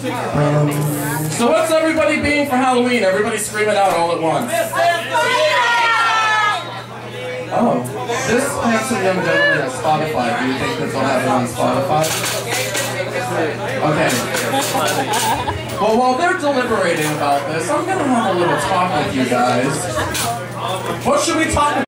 So what's everybody being for Halloween? Everybody scream it out all at once. Oh, this handsome young gentleman has Spotify. Do you think this will happen on Spotify? Okay. Well, while they're deliberating about this, I'm gonna have a little talk with you guys. What should we talk about?